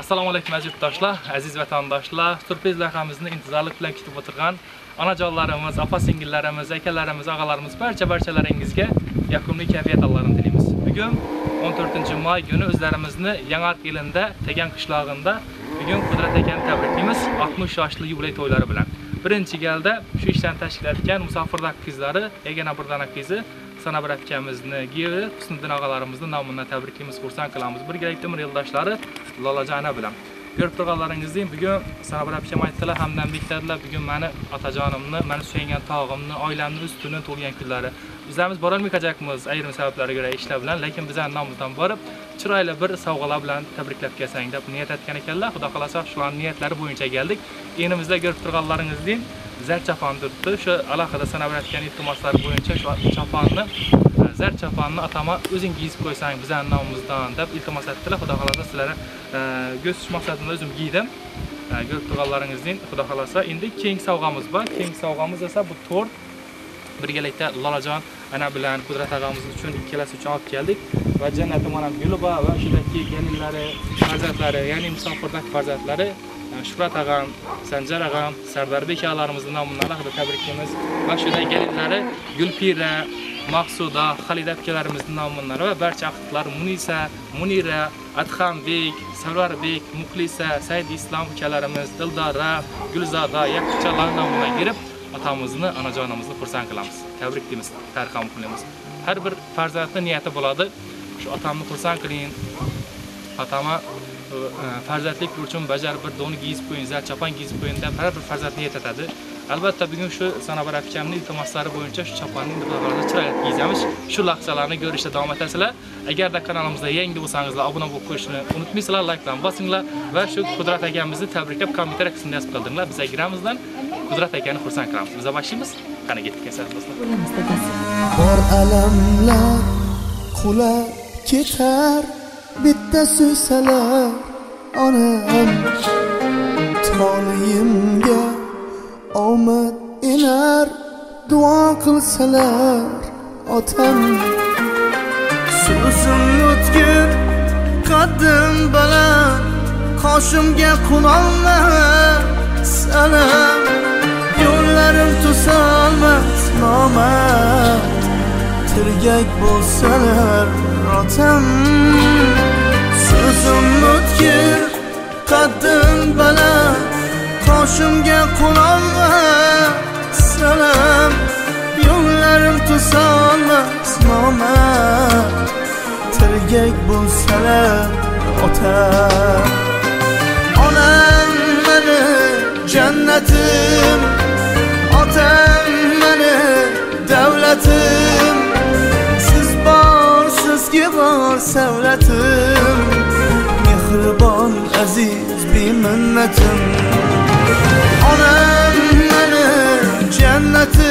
assalomu alaykum aziz yurtdoshlar aziz vatandoshlar. Surpriz loyihamizni intizorlik bilan kutib o'tirgan onajonlarimiz opa singillarimiz akalarimiz og'alarimiz barcha barchalaringizga yoqimli kayfiyat allohdan tilaymiz. Bugun 14 may kuni o'zlarimizni Yangar yilida tegan qishlog'ida bugun qudrat akani tabriklaymiz 60 yoshli yubiley to'ylari bilan. Birinchi galda shu ishdan tashkil etgan musofirlar qizlari yagona bir dona qizi Sanabir akamizni givi Husniddin og'alarimizni nomidan tabriklaymiz, xursand qilamiz. Birgalikda umr yo'ldoshlari Lolajana bilan. Ko'rib turganlaringizdek, bugun Sanabir akam aytdilar, hamdamlik dedilar. Bugun meni otajonimni, meni suygan tog'imni, oilamni ustuni to'lgan kunlari. Bizlarimiz bora olmayacakmiz ayrim sabablarga ko'ra ishlar bilan, lekin bizning nomimizdan borib, chiroyli bir sovg'alar bilan tabriklab kelsang deb niyat etgan ekanlar. Xudo xolasa shularning niyatlari bo'yicha keldik. Enimizda ko'rib turganlaringizdek, zar chapon turibdi o'sha alohida sanab o'tgan iltimoslar bo'yicha shu chaponni e, zar chaponni atama o'zing kiyib qo'ysang bizani nomimizdan deb iltimos etdilar xudo xohlasa sizlarni e, ko'rsatish maqsadida o'zim kiydim ko'rib e, turganlaringizdek xudo xohlasa endi keyingi sovg'amiz bor keyingi sovg'amiz esa bu to'rt birgalikda lolajon ana bilan qudrat og'amiz uchun ikkalasi uchun olib keldik va jannati manam guli bor va shudaki kelinlari farzandlari ya'ni musofirdak farzandlari shuhrat og'am sanjar og'am sardarbek akalarimizni nomidan alohida tabriklaymiz va shunday kelinlari gulpira maqsuda halida akalarimizni nomidan va barcha ahitlar munisa munira adhambek sarvarbek muxlisa said islom ukalarimiz dildora gulzada yaquchalar nomidan kirib otamizni onajonimizni xursand qilamiz tabriklaymiz tarham qilamiz har bir farzandni niyati bo'ladi shu otamni xursand qiling otama farzandlik uchun bajarib bir doni kiyib qo'ying zar chopon kiyib qo'ying deb har bir farzand niyat etadi albatta bugun shu sanobar akamni iltimoslari bo'yicha shu choponni chiroyli kiygizamiz shu lahzalarni ko'rishda davom etasizlar agarda kanalimizda yangi bo'lsangizlar obuna bo'lib qo'yishni unutmaysizlar layk bilan bosinglar va shu qudrat akamizni tabriklab kommentariya qismida yozib qoldiringlar. Biz giramizdan qudrat akani xursand qilamiz. Biz boshlaymiz qani ketdik do'stlar. Bor alamlar qulab ketar bitta suysalar onam toleyimga omad enar duo qilsalar otam so'zim o'tkir qaddim baland qoshimga qulolmas salam yo'llarim to'solmas nomard tirgak bo'lsalar otam so'zim o'tkir qaddim baland qoshimga qulolmas salam yo'llarim to'solmas nomard tirgak bo'lsalar otam onam meni jannatim otam meni davlatim borsizki bor savlatim mehribon aziz beminnatim onam meni jannatim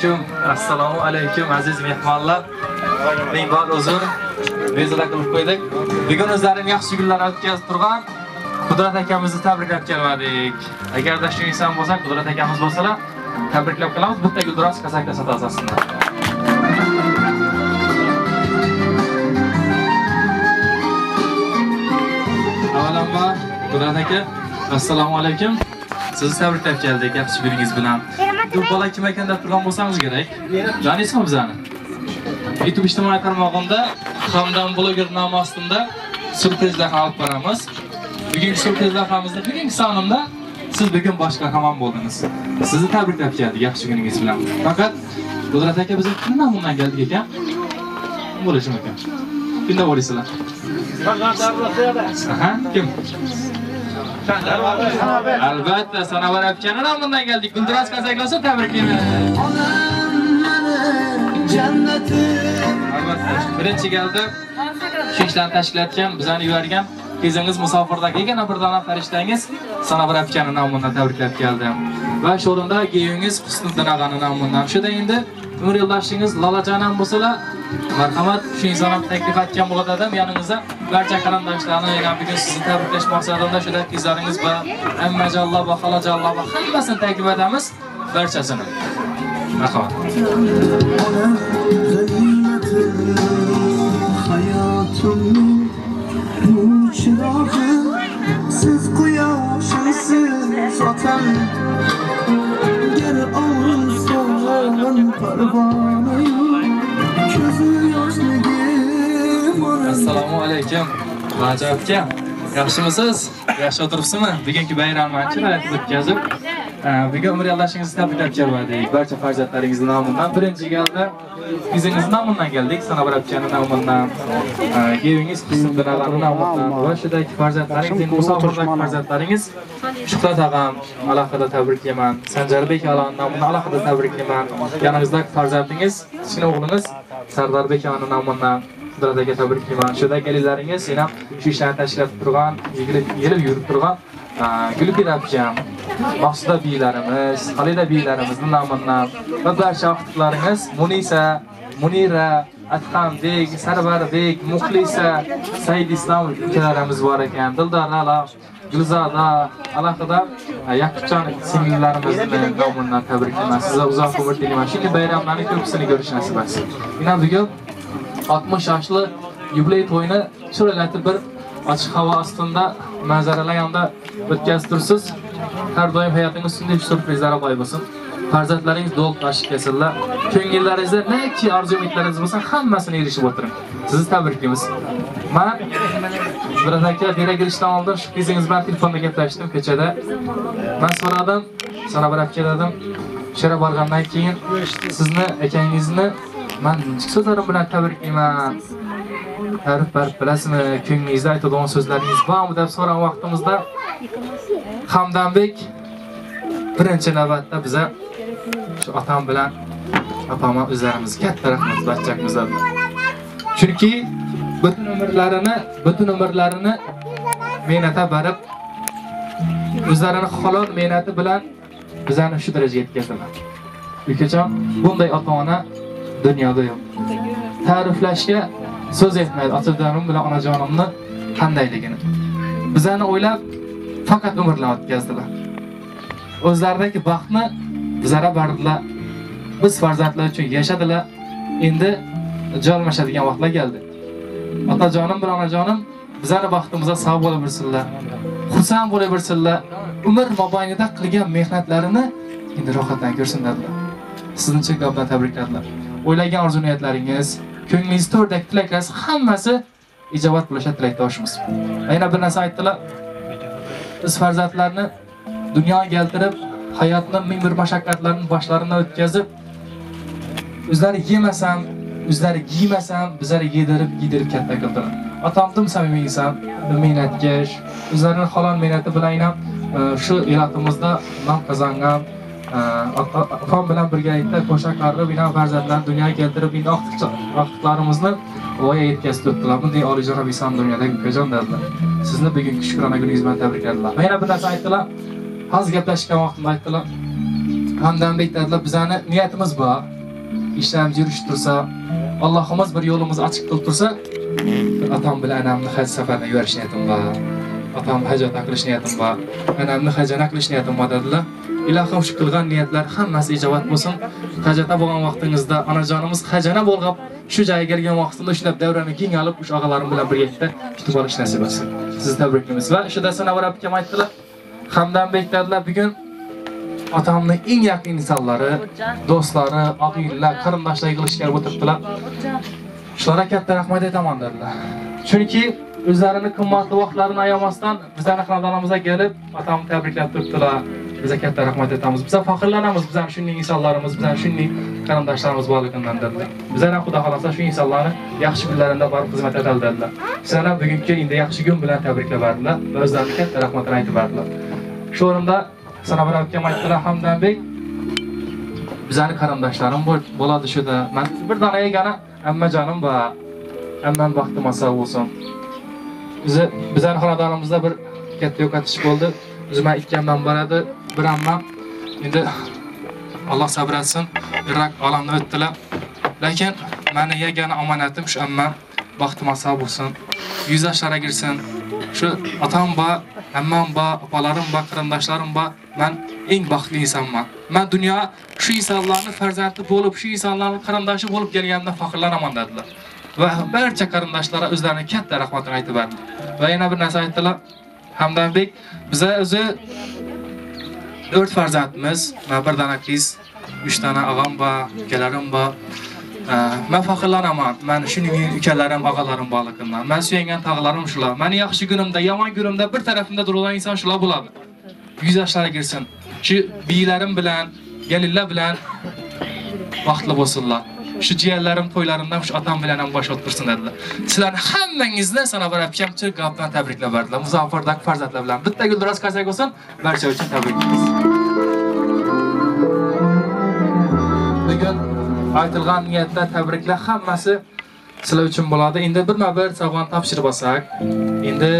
alaykum. Assalomu alaykum aziz mehmonlar. Ming bor uzr bezovta qilib qo'ydik. Bugun o'zlarim yaxshi kunlar o'tkazib turgan. Qudrat akamizni tabriklab kelmadik. Agarda shu inson bo'lsa qudrat akamiz bo'lsalar tabriklab qilamiz bitta gulduros kasakda sotasiz aslida. Avvalambor qudrat aka assalomu alaykum. Sizni tabriklab keldik yaxshi kuningiz bilan. Bu bola kim ekan deb turgan bo'lsangiz kerak. Taniysiz bizani? Youtube ijtimoiy tarmog'imda hamdam bloger nomi ostida syurpriz loyiha olib boramiz. Bugungi syurpriz loyihamizni bugungi sonimda siz bugun boshqa hamon bo'ldingiz. Sizni tabriklab keldik yaxshi kuningiz bilan. Faqat qudrat aka biz kimdan bundan keldik ekan? Bo'lishi mumkin? Kimda bo'lasizlar Aha, kim? Albatta sanobar akani nomidan keldik. Guldiroz qazaklasa tabriklayman jannatim albatta. Birinchi galda shu ishlarni tashkil etgan bizani yuborgan. Qizingiz musofirdagi yagona bir dona farishtangiz sanobar akani nomidan tabriklab keldim va shu o'rinda gevingiz husniddin og'ani nomidan shuda endi. Umr yo'ldoshingiz lolajon ham bo'lsalar marhamat shu inson taklif etgan bo'ladi adam yaningizda barcha qarindoshlarni yana bugun sizni tabriklash maqsadida shuda qizlaringiz va ammajonlar va xolajonlar va hammasini taklif etamiz barchasini marhamat Hayatımın bu çırağım Siz quyoshimsiz otam Gel olsun parvanayım Ko'zi yoshligim ona assalomu alaykum. Raja aka yaxshimisiz? Yaxshi o'tiribsizmi? Bugungi bayramni chiroyli o'tkazib e, bugun umr yo'ldoshingizni tabriklab barcha farzandlaringizni nomidan birinchi galda qizingizni nomidan keldik sanobar akani nomidan gevingiz husniddin og'ani nomidan shudagi farzandlaringiz musofirdagi farzandlaringiz shuhrat og'am alohida tabriklayman sanjarbek og'ani nomidan alohida tabriklayman yoningizdagi farzandingiz kichkina o'g'lingiz sardorbek og'ani nomidan Qudrat aka tabriklayman. Shuda kelinlaringiz yana shu ishlarni tashkil etib turgan, yigilib yelib yurib turgan Gulbir abjam, Maqsuda biylarimiz, Xalida biylarimizni nomidan va barcha oqtiqlaringiz Munisa, Munira, Atxambek, Sarvarbek, Muxlisa, Said Islom ukalarimiz bor ekan. Dildora Gulzada, alohida e, Yakubjon singillarimizni nomidan tabriklayman. Sizga uzoq umr tilayman. Shu bayramlarning ko'pisini ko'rish nasib etsin. Yana bugun 60 yoshli yubiley to'yini chiroylatib bir ochiq havo ostida manzaralar yonida o'tkazib tursiz. Har doim hayotingiz shunday surprizlar boy bo'lsin. Farzandlaringiz do'q tashib kelsinlar. Ko'ngillaringizda neki orzu umidlaringiz bo'lsa, hammasini erishib o'tiring. Sizni tabriklaymiz. Mana Biroz aka bera kirishdan oldin shu qizingiz bilan telefonda gaplashdim kechada. Men so'radim, sana bir aka dedim. Shara borgandan keyin sizni akangizni men so'zlarim bilan tabriklayman. Ta'rif berib bilasizmi, ko'nglingizda aytadigan so'zlaringiz bormi deb so'ragan vaqtimizda Hamdanbek birinchi navbatda biza shu otam bilan opamga o'zlarimiz katta rahmat barchamiz Chunki butun umrlarini, butun umrlarini mehnatga barib o'zlarini halol mehnati bilan bizani shu darajaga yetkazdilar. Ukajon, bunday ota-ona dunyoda yo'q. Ta'riflashga so'z yetmaydi otajonim bilan onajonimni qandayligini. Bizani o'ylab faqat umrlar o'tkazdilar. O'zlaridagi baxtni bizlarga bardilar. Biz farzandlar uchun yashadilar. Endi joylashadigan vaqtlar keldi. Otajonim bilan onajonim bizani baxtimizga sog' bo'la bilsinlar. Xursand bo'la bilsinlar. Umr mobaynida qilgan mehnatlarini endi rohatdan ko'rsinlar. Sizni chin tabriklar. tabrikladilar. O'ylagan orzu niyatlaringiz, ko'nglingizdagi tilaklaringiz hammasi ijobat bo'lishi tilakdoshimiz. Yana bir narsa aytdilar. Biz farzandlarni dunyoga keltirib, hayotni ming bir mashaqqatlarni boshlaridan o'tkazib, o'zlari yemasam, o'zlari kiymasam, bizlarga yedirib, yedirib katta qildilar. Otamdim samimiy inson, mehnatkash, o'zlarini halol mehnati bilan ham e, shu elatimizda nom qozongan opam bilan birgalikda qo'sha qarib, yana farzandlarni dunyoga keltirib, endi vaqtlarimizni voya yetkazib turibdilar. Bunday olijanob inson dunyodagi ukajon dedilar. Sizni bugungi shukrona kuningiz bilan tabrikladilar. Va yana bir narsa aytdilar. Hozir gaplashgan vaqtimda aytdilar. Hamdambek dedilar, bizani niyatimiz bor. ishlarimiz yurishib tursa, Allohimiz bir yo'limizni ochiq qilib tursa, otam bilan anamni haj safarga yuborish niyatim bor. Otam hajatdan qilish niyatim bor. Anamni hajana qilish niyatim bor dedilar. Ilohim shu qilgan niyatlar hammasi ijobat bo'lsin. Hajatda bo'lgan vaqtingizda onajonimiz hajana bo'lg'ab shu joyga kelgan vaqtida shunday davrani keng olib o'sha og'alarim bilan birgalikda kutib olish nasib etsin. Sizni tabriklaymiz va shu dasana varab aytdilar. Hamdambek dadilar bugun otamning eng yaqin insonlari, do'stlari, og'aynilar, qarindoshlar yig'ilishgan o'tiribdilar. Shularga katta rahmat aytaman dedilar. Chunki o'zlarini qimmatli vaqtlarini ayamasdan bizlarni xonadonimizga kelib, otamni tabriklab turibdilar. Bizga katta rahmat aytamiz. Biz faxrlanamiz, bizlar shunday insonlarimiz, bizlar shunday qarindoshlarimiz borligidan dedilar. Bizlar ham xudo xolasa shu insonlarni yaxshi kunlarida borib xizmat etadi dedilar. Sizlar ham bugungi endi yaxshi kun bilan tabriklab berdilar va o'zlarini katta rahmatini aytib berdilar. Shu o'rinda sana akam aytdilar Hamdanbek bizani qarindoshlarim bo'ladi shuda. Men bir dona yagona ammajonim va ammam baxti masal bo'lsin. bizni bizani xonadonimizda bir katta yo'qotish bo'ldi. O'zimga ikki ammam bor edi, bir ammam endi Alloh sabr etsin, Iroq olamdan o'tdilar. Lekin meni yagona omonatim shu ammam baxtim asa bo'lsin. Yuz yoshlarga kirsin. Shu otam bor, ammam bor, opalarim bor, qarindoshlarim bor. Men eng baxtli insonman. Men dunyo shu insonlarning farzandi bo'lib, shu insonlarning qarindoshi bo'lib kelganimdan faxrlanaman dedilar. Va barcha qarindoshlari o'zlarining katta rahmatini aytib berdi. Va yana bir narsa aytdilar. Hamdanbek biza o'zi 4 farzandimiz, bir dona qiz, 3 dona og'am bor, ukalarim bor. Men faxrlanaman. Men shuning ukalarim, og'alarim borligidan. Men suyangan tog'larim shular. Meni yaxshi kunimda, yomon kunimda bir tarafimda turgan inson shular bo'ladi. 100 yoshlarga kirsin. Shu biylarim bilan, gelinlar bilan vaqtli bo'lsinlar. Shu jiyanlarim to'ylarimdan shu otam bilan ham bosh o'tirsin dedilar. Sizlarni hammangizni sana bir akam chiq tabriklab berdilar. muzaffardagi farzandlar bilan bitta guldiroz qasak bo'lsin, barcha uchun tabriklaymiz. Bugun aytilgan niyatda tabriklar hammasi sizlar uchun bo'ladi. Endi birma-bir sovg'ani topshirib olsak, endi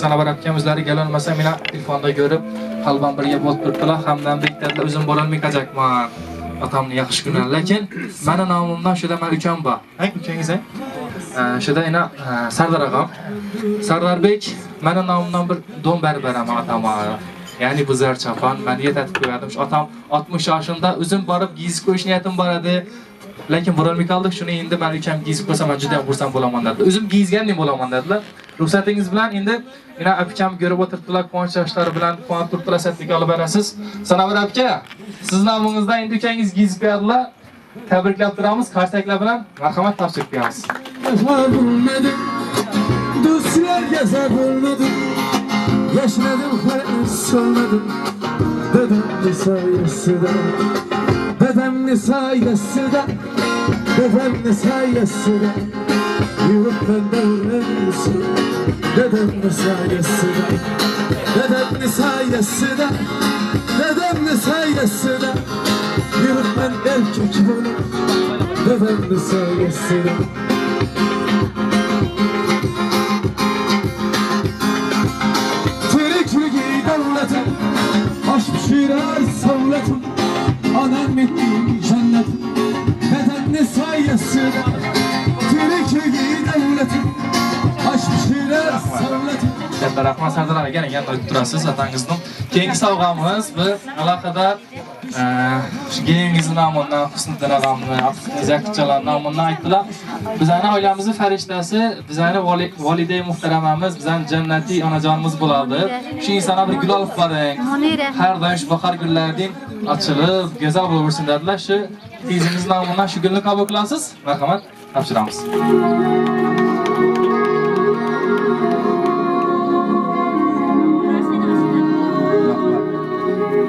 sana bir akam o'zlari kelolmasa, meni telefonda ko'rib, qalban birga bo'lib turibdilar. Hamdan bittalar o'zim borolmay qochakman. Otamni yaxshi kuni. Lekin meni nomimdan shuda men ukam bor. Ukangiz? Shuda ina Sardar og'am. Sardarbek meni nomimdan bir don berib beraman otama. Ya'ni bu zarchafon men yetatib qo'yadim. Otam 60 yoshida o'zim borib giyizib qo'yish niyatim bor edi. Lekin borolmay qoldik. Shuni endi men ukam giyizib qo'ysa man juda ham xursand bo'laman dedi. O'zim giyizgandek bo'laman dedilar. Ruxsatingiz bilan endi mana akam ko'rib o'tiribdilar, quvonch yoshlari bilan quvonib turibdilar, satlik olib berasiz. Sanobar aka, siz nomingizdan endi ukangiz giyizib berdilar. Tabriklab turamiz, qarsaklar bilan marhamat topshirib beramiz. Bulmadım, dostlarga sabırladım Yaşadım, hayat solmadım Dedemli sayesinde Dedemni sayesinde Dedemni sayesinde Yurttan davranırsın Dedemni sayesinde Dedemni sayesinde Dedemni sayesinde Yurttan erkek bunu Dedemni sayesinde. Türkiye devletim Aşk şirar savletim. Anam ettiğim cennetim Bedenli sayesinde Türklüğü devletim Aş pişirer savletim Katta rahmat Sardar aka yana yanida turasiz otangizni. Keyingi sovg'amiz bu alohida gelingizni nomidan Husniddin og'amni, akachalar nomidan aytdilar. Bizani oilamizni farishtasi, bizani volidai muhtaramamiz, bizani jannatiy onajonimiz bo'ladi. Shu insonga bir gul olib boring. Har doim shu bahor gullaridan ochilib, go'zal bo'laversin dedilar. Shu qizingiz nomidan shu gulni qabul qilasiz. Marhamat, topshiramiz.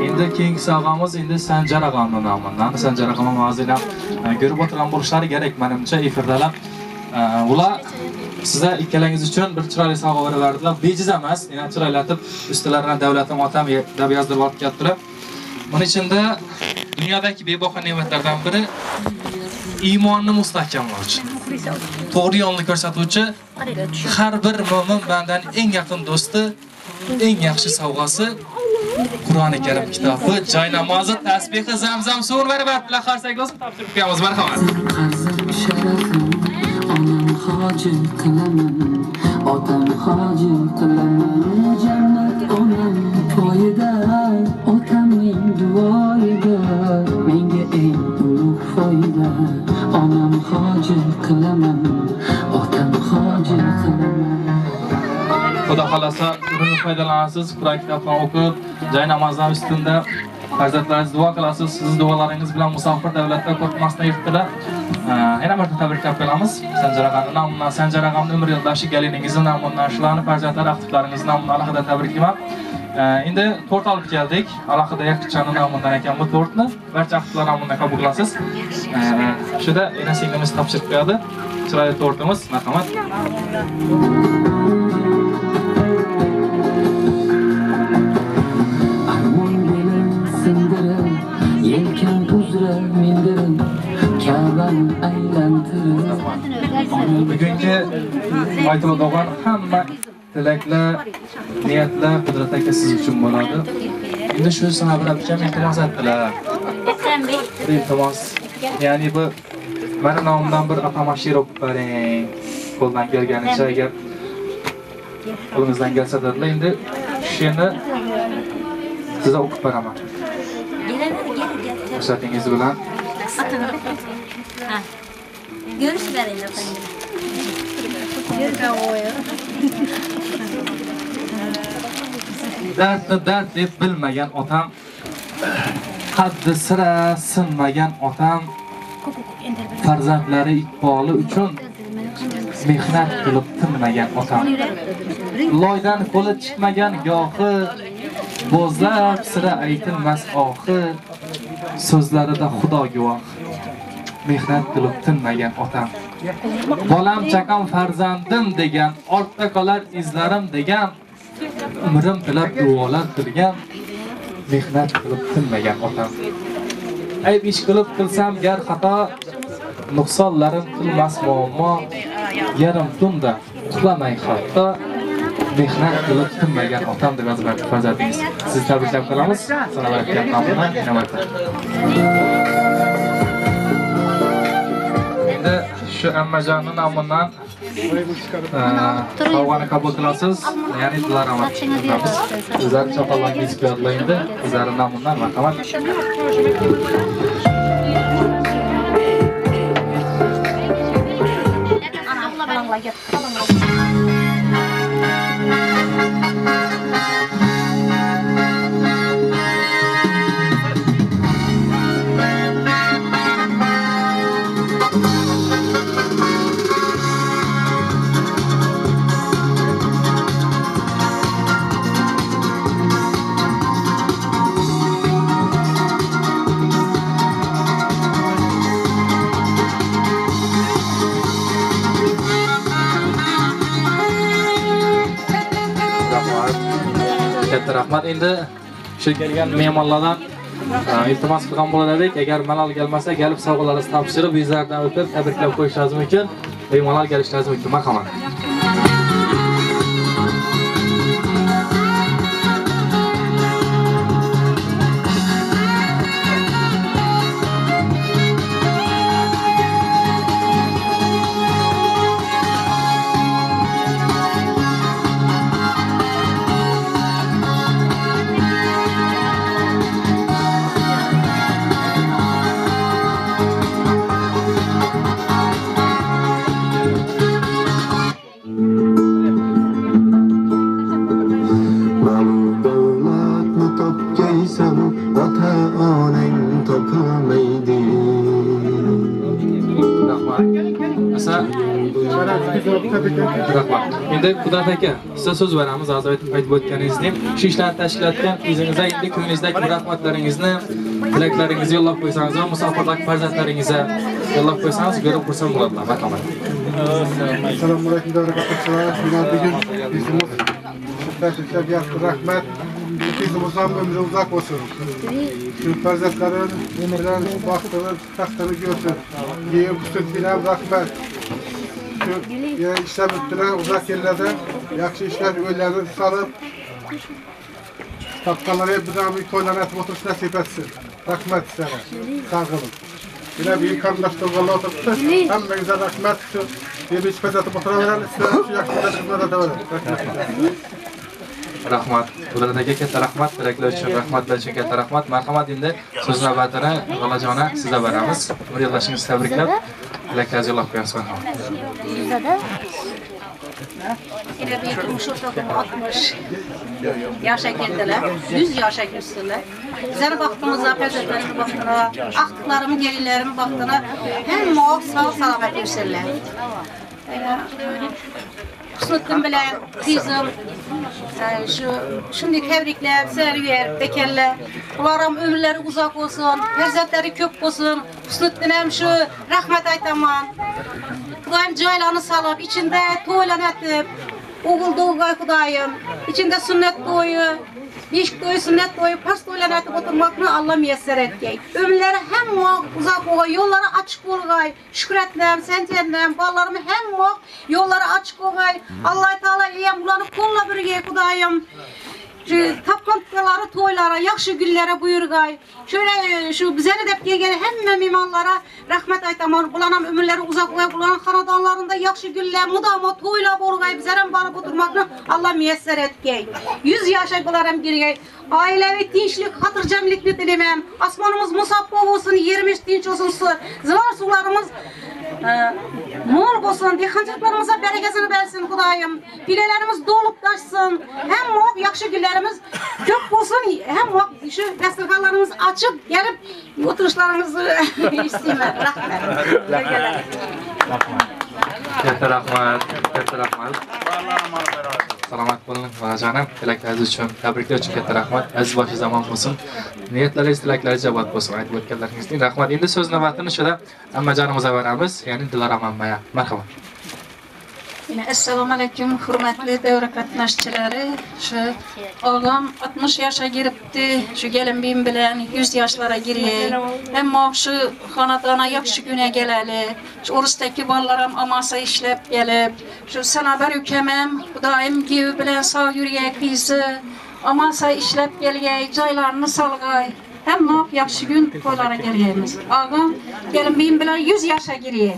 Endi keyingi sovg'amiz endi Sanjar og'amning nomidan. Sanjar og'am hozir ham ko'rib o'tirgan bo'lishlari kerak menimcha efirdalar. Ular sizlar ikkalangiz uchun bir chiroyli sovg'a berib. Bejiz emas, yana chiroylatib ustilaridan davlatim otam deb yozdirib olib kelibdilar. Buning ichida dunyodagi bebaho ne'matlardan biri iymonni mustahkamlovchi. To'g'ri yo'lni ko'rsatuvchi har bir mo'min bandaning eng yaqin do'sti, eng yaxshi sovg'asi Qur'oni Karim kitobi, joy namozi, tasbihi, zamzam suv va rabatlar qarsaklos topshirib qo'yamiz. Marhamat. Onam hoji qilaman otam hojim qilaman jannat onam poyida foyda onam hoji qilaman otam hoji qilaman. Xudo xohlasa uni foydalanasiz, Qur'on o'qib, joy namozlar ustida farzandlaringiz duo qilasiz sizni duolaringiz bilan musofir davlatda qo'rqmasdan yurtdilar yana bir tabriklab qo'yamiz sanjar og'ani nomidan sanjar og'amni umr yo'ldoshi galiningizni nomidan shularni farzandlari aktivlaringizni nomidan alohida tabriklayman. Endi to'rt olib keldik alohida yakchani nomidan ekan bu to'rtni barcha aktivlar nomidan qabul qilasiz shuda yana singlimiz topshirib qo'yadi chiroyli to'rtimiz marhamat yelkan uzra mindirib kabani aylantirib bugungi aytib o'tgan hamma tilaklar niyatlar qudrat aka siz uchun bo'ladi. Endi shu iltimos etdilar bir iltimos. Ya'ni bu mani nomimdan bir atamashir o'qib bering qo'ldan kelganicha agar qo'limizdan kelsa dedilar. Endi shu she'rni sizga o'qib beraman. Ruxsatingiz bilan. Görüşler efendim. Dardni dard deb bilmagan otam. Qaddi sira sinmagan otam. Farzandlari iqboli uchun mehnat qilib tinmagan otam. Loydan qo'li chiqmagan gohi bo'zlab sira aytilmas ohi so'zlarida xudo guvoh. Mehnat qilib tinmagan otam. Bolam chaqam farzandim degan ortda qolar izlarim degan umrim tilab duolar qilgan mehnat qilib tinmagan otam. Ayb ish qilib qilsam gar xato nuqsonlarim qilmas muammo yarim tunda uxlamay hatto mehnat qilib tinmagan otam deb yozib farzandingiz. Sizni tabriklab qolamiz. Sanoatga nomidan shu ammajonni nomidan sovg'ani qabul qilasiz ya'ni diloramat sizlar chopalongiz yodlaydi sizlarni nomidan marhamat Ana abla rahmat. Endi shu kelgan mehmonlardan e, iltimos qilgan bo'lar edik agar malol kelmasa kelib sovg'alaringizni topshirib yuzlaridan o'tib tabriklab qo'yishlaringiz mumkin. Bemalol kelishlaringiz mumkin. Marhamat endi qudrat aka sizga so'z beramiz hozir aytib aytib o'tganingizdek shu ishlarni tashkilotga o'zingizga endi ko'nglingizdagi rahmatlaringizni tilaklaringizni yo'llab qo'ysangiz va musofirlik farzandlaringizga yo'llab qo'ysangiz ko'rib xursand bo'ladilar marhamat Assalamu alaykum davlatlar. Mana bugun bizimiz tashkilotga yaxshi rahmat. Bizimiz ham umri uzoq bo'lsin. Shu farzandlarim umrdan baxtini, taxtini ko'rsin. Yeyib sut bilan rahmat. Shu yana ishlab o'tdilar uzoq yillarda yaxshi ishlab o'ylanib solib Tapqalarga bilan bir to'ylarni aytib o'tirish nasib etsin. Rahmat sana. Sog' bo'lin. Yine bir kardeşlerle oturttu. Hemmenize rahmet şu. Bir bir spesatı oturabilen istedim. Şu yakında hizmet edebilirim. Rahmat qudrat aka katta rahmat tilaklar uchun rahmatlar uchun katta rahmat marhamat endi so'z navbatini g'alajona sizga beramiz umr yo'ldoshingizni tabriklab tilaklaringizni yo'llab qo'yamiz. Yine bir yumuşak 60. yaşa girdiler. 100 yaşa girsinler. Bizlerin baktığımızda, perzeklerin baktığına, aktıklarımın, gelinlerimin baktığına hem o sağ salamet. Hüsnüddin bilan qizim shu shunday tabriklab, tebrikler, server, Ular ham umrlari uzoq bo'lsin, farzandlari ko'p bo'lsin. Hüsnüddin ham shu rahmat aytaman. xudoyim joylarini salib ichinda to'ylanatib o'g'il tug'ib xudoyim ichinda sunnat to'yi Beş toy sünnet toyu pas toylan etip oturmakını Allah müyesser etgey. Ömürleri hem o uzak oğay, yolları açık olgay. Şükretnem, sen cennem, ballarımı hem o yolları açık olgay. Allah Teala iyem bulanı kolla birge kudayım. Şu tapkantıları toylara, yaxşı günlere buyurgay. Şöyle şu bize dep gelgen hemme mimarlara rahmet aytamar. Bulanam ömürleri uzak olgay, bulanam haradanlarında yaxşı günler, mudama toyla borgay. Bizlerem barıp oturmakını Allah müyesser etgey. Yüz yaşa bularım girgey. Ailevi tinçlik, hatırcamlikni dilemem. Asmanımız musabba olsun, yerimiz tinç olsun. su- Zıvar sularımız e, mol olsun, dehqonchiliklarımıza berekesini versin Kudayım. Filelerimiz dolup taşsın. Hem o yaxşı günlerimiz köp olsun, hem o şu dasturxonlarimiz açıp gelip oturuşlarımızı isteyeyim. Rahmet. Katta rahmat, katta rahmat. Salomat bo'ling, onajonim. Tilaklaringiz uchun, tabriklar uchun katta rahmat. Aziz boshi zamon bo'lsin. Niyatlaringiz, tilaklaringiz ijobat bo'lsin. Aytib o'tganlaringizga rahmat. Endi so'z navbatini o'shada ammajonimizga beramiz, ya'ni Dilorom ammaya. Marhamat. Yine Esselamu Aleyküm hürmetli devre katnaşçıları. Şu ağam 60 yaşa giripti. Şu gelin bin bilen 100 yaşlara giriyor. Hem şu hanadana yakşı güne geleli. Şu orustaki ballarım amasa işlep gelip. Şu sanaber ükemem. Bu daim gibi bilen sağ yürüye kıyızı. Amasa işlep gelgey. Caylarını salgay. Hem ne yakşı gün toylara geliyemiz. Ağam gelin bin bilen 100 yaşa giriyor.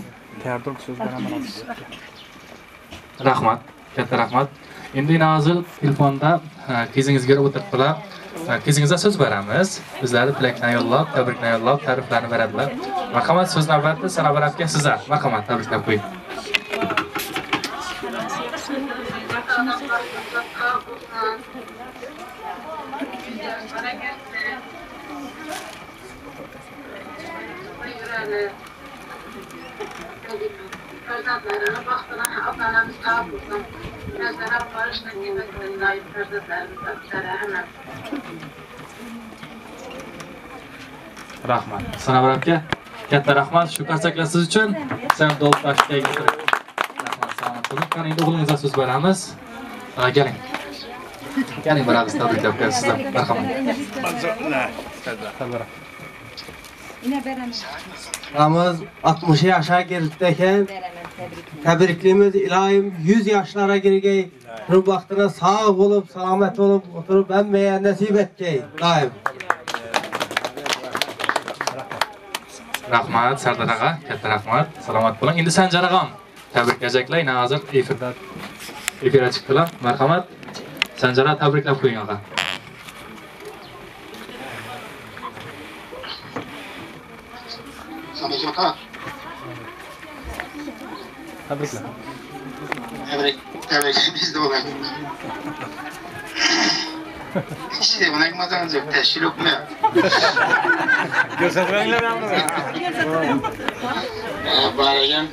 Rahmat, katta rahmat. Endi nozil telefonda kezingizga o'tiribdilar. E, so'z beramiz. Bizlarni tilaklarni yo'llab, tabriklarni yo'llab, ta'riflarni beradilar. Marhamat, so'z navbati Sanobar aka sizlar. Marhamat, tabriklab qo'ying. Farzandlarına baktığına Allah'ın sağ olsun. Gözlere barışla yemek layık farzandlarımıza hemen. Rahmat. Sanobar aka, katta rahmat shu qarsaklar siz uchun. Sen dolib tashdagi Rahmat, salomat bo'ling. Qani endi o'g'lingizga so'z beramiz. Ha, keling. Keling, biramiz tabriklab qo'yamiz sizlar. Marhamat. Ramaz 60 yaşa girdiyken Təbrikliyimiz ilahim 100 yaşlara girgey. Bu vaxtına sağ olub, salamət olub, oturub əmməyə nəsib etgey. Daim. Rahmat Sardar ağa, katta rahmat. Salamat bo'lin. Endi Sanjar ağam təbrikləyəcəklər. İndi hazır efirdə efirə çıxdılar. Mərhəmət. Sanjara təbrikləb qo'ying ağa. Sanjar ağa Tebrikler. Tebrik, tebrik. Biz de olayım. işte buna gitmezseniz yok. Teşhir okumuyor. Gözetmenler anlıyor. Ee, bağıracağım.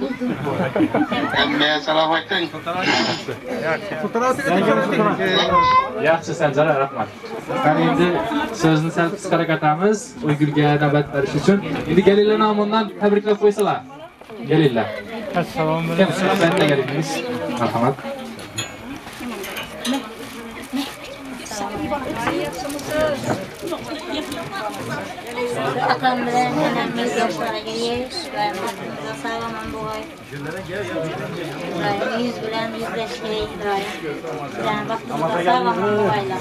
Emmeye salaf ettin. Yaxşı, Sancara, rahmat. Qani endi so'zni sal qisqaroq aytamiz O'ygulga navbat berish uchun. Endi Galila nomidan tabriklar qo'ysalar. Galila. Assalomu alaykum. Ben de geldiniz. Marhamat. Atam bilen nenem yüz yaşlara geliyor. Ben aklımda sağlamam bu ay. İbrahim yüz bilen yüzleşmeyi İbrahim. Yani baktığımda sağlamam bu ayla.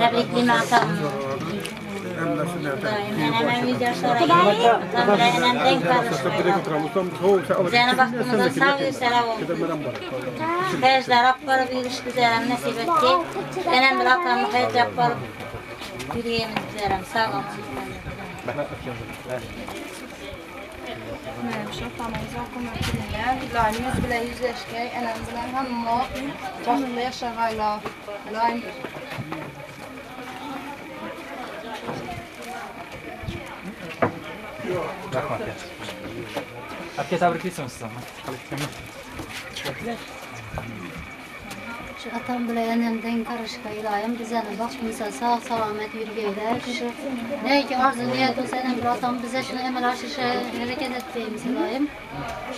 Tebrikliyim atam. Cenab-ı Hakk'ımıza sağ ve selam olsun. Feyzler Rabbar'ı bir ilişkilerim nasip etti. Önemli atanlı Feyz Rabbar'ı yüreğimizlerim sağ olsun. Mənim anamıza oxumaq bilmirəm. Laimimiz bilə yüzləşmək, ənəm bilən həmma vaxtında yaşamayla. Laim baxtında yaşagayla. Rahmat. Aka tabriklaysiz sizni. Şu atam bilen enemden karışka ilayim bizeni başımıza sağ selamet yürüyeyler. Şu ne ki arzu niyet olsa enem bir atam bize şunu emel aşışa hareket ettiğimiz ilayim.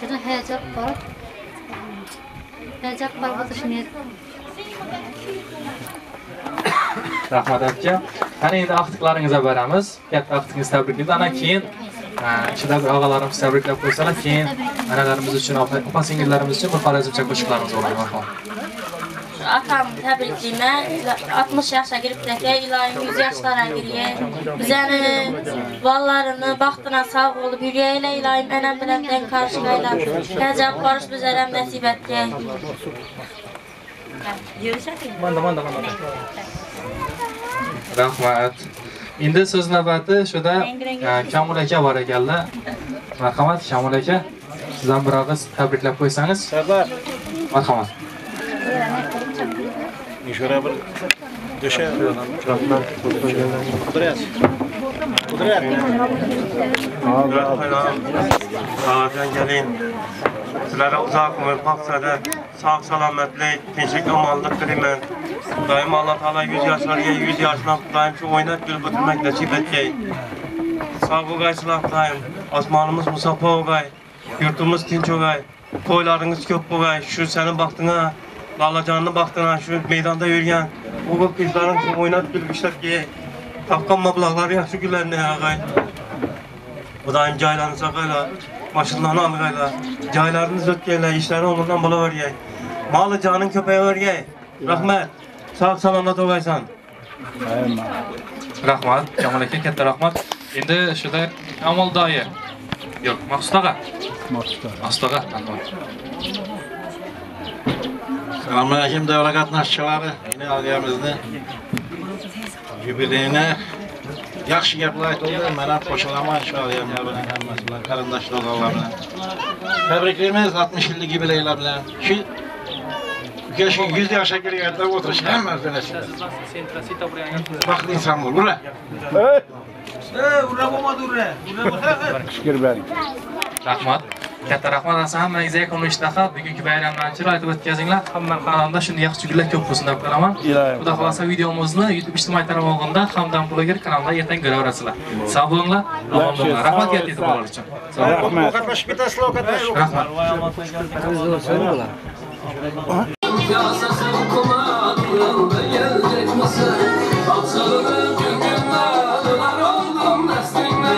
Şunu hecap var. Hecap var bu dış niyet. Rahmat aka. Qani endi aqtiqlaringizga boramiz. Katta aqtiqingizni tabriklaymiz. Ana keyin Çidad ağalarım səbriklə qoysalar ki, analarımız üçün, opa singillərimiz üçün bir xorazmca qoşuqlarımız olar baxma. Atam təbrikliyə 60 yaşa giribdəkə, ilahim 100 yaşlara giriyə. Bizəni vallarını, baxtına sağ olub yürüyəyə, ilahim ənəm biləmdən qarşıqayla. Həcəb barış bizərəm nəsib etkiyə. Yürüşək mi? Manda, manda, manda. Rahmat. Endi so'z navbati shuda Kamol aka bor ekanlar. Marhamat, Kamol aka. Siz ham bir og'iz tabriklab qo'ysangiz. Marhamat. Şuraya bir döşe. Kudret. Kudret. Sağdan gelin. Sizlere uzak ömür, maksada sağ salametlik, tinçlik, amanlık dilemen. Daim Allah Teala 100 yaşlarga 100 yaşına daim şu oynat bir bitirmek nasip etgey. Sağ olgaysılar daim. Osmanımız musaffa olgay. Yurtumuz tinç olgay. Toylarınız köp olgay. Şu senin baktığına, Lalacan'ın baktığına, şu meydanda yürüyen bu kızların şu oynat bir işlerge. Tapkan mablağları yaxşı gülerine ağay. Bu daim caylarını sakayla, maşınlarını algayla, caylarını zötkeyle, işlerini onundan bula vergey. Malı canın köpeğe vergey. Rahmet. Sağ salamat olgaysan. Rahmat, Kamol aka katta rahmat. Endi shuda Kamol doyi. Yo'q, Maqsud og'a. Maqsud og'a. Rahmat. Selamünaleyküm devre katnaşçıları. Yine algıyamızda. Jubileyine yaxshi gaplar aytildi. Mana qo'shilaman shu algıyamlar bilan hammasi bilan qarindoshlar o'g'illar bilan. Tabriklaymiz 60 yillik yubileylar bilan. Shu uka 100 yoshga kirganda o'tirish hammasi nasib. Baxtli inson bo'l, ura. Rahmat. Katta rahmat aslan hammangizga yakun ishtaha. Bugungi bayramlarni chiroyli o'tkazinglar. Hamma xonanda shunday yaxshi kunlar ko'p bo'lsin deb qolaman. Xudo xolasa videomizni YouTube ijtimoiy tarmog'ida Hamdam bloger kanalida ertaga ko'raverasizlar. Sog' bo'linglar, omon bo'linglar. Rahmat katta e'tiborlar uchun. Rahmat. Qatnashib ketasizlar, qatnashib. Rahmat. Yasasın kumadında gelecek misin? Aksalını gün günden öler oldum destinle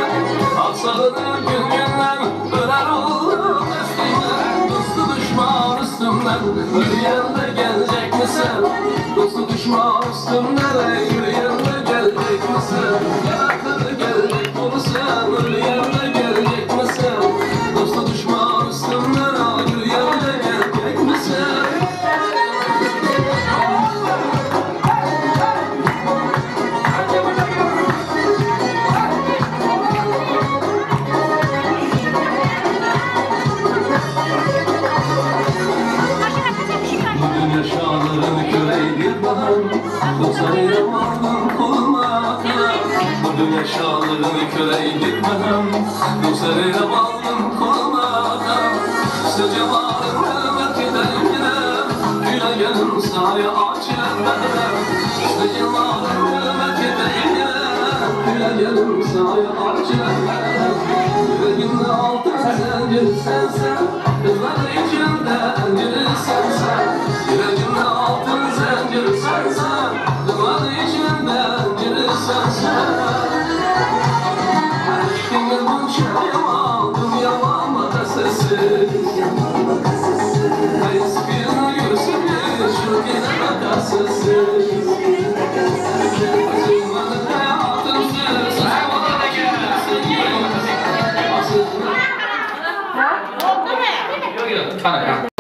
Aksalını gün günden öler oldum destinle Dostu düşman üstümden yürüyen de gelecek misin? Dostu düşman üstümden yürüyen de gelecek misin? Yaratır gelecek olursan yürüyen köreylik mənəm Gözələ bağlım qolmağa Sizə bağlım rəhmət edəyirəm Günəyənim sayı açır mənəm Sizə bağlım rəhmət edəyirəm Günəyənim sayı açır mənəm Yüreğimdə altın zəncir sensən 看了看。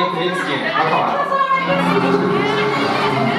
Bo'ladi. Shu bilan aytaylik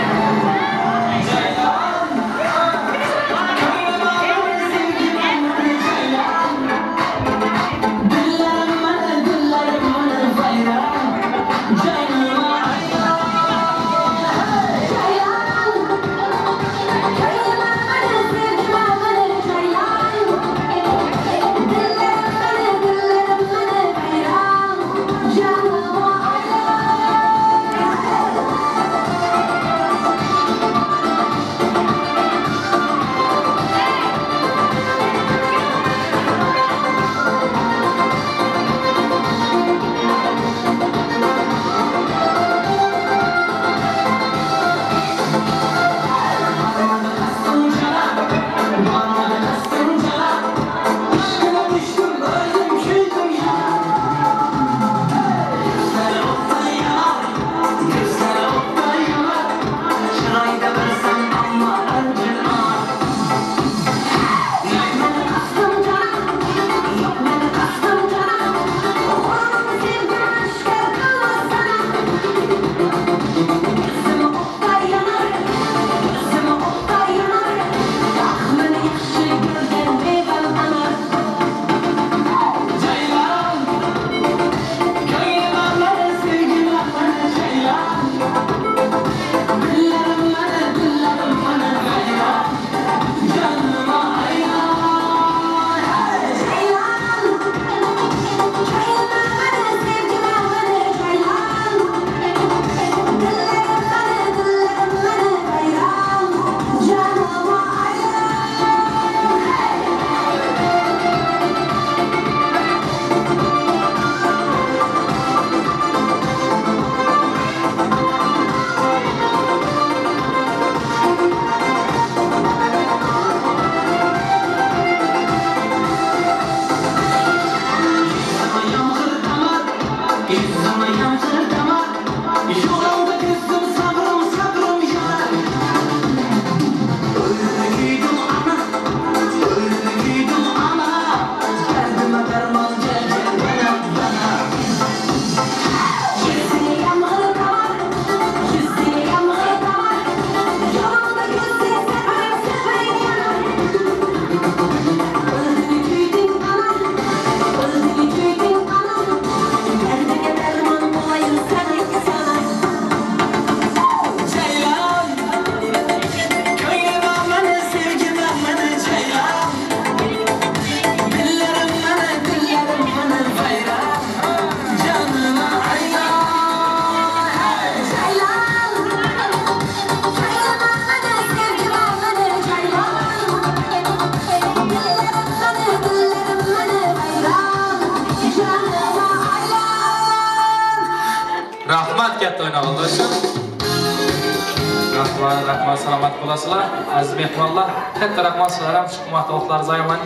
sizlar ham shu qimmat vaqtlaringizni ayaman.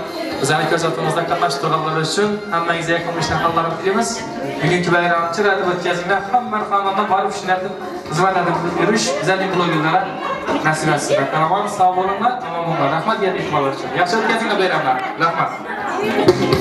Ko'rsatuvimizda qatnashtirganlar uchun hammangizga yoqimli shaharlarni tilaymiz. Bugungi bayramni chiroyli o'tkazinglar. Hamma xonadonda borib shunday xizmatlarni yurish bizlarning blogerlar nasib etsin. Rahmat, sog' bo'linglar, omon bo'linglar. Rahmat, katta e'tiborlar uchun. Yaxshi o'tkazinglar bayramlarni. Rahmat.